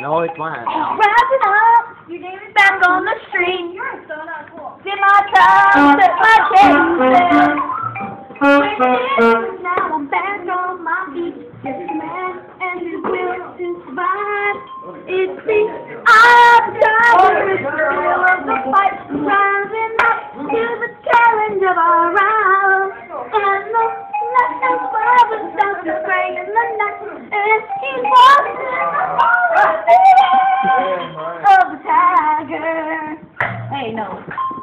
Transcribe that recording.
No, it's mine. Rising up, you gave it back on the street. Did my time, set my chest. Now I'm back on my feet. Just a man and his will to survive. It's the I'm tired of the thrill of the fight. Rising up to the challenge of our rivals. And the left and father starts to spray in the night. And he of tiger. Hey, no.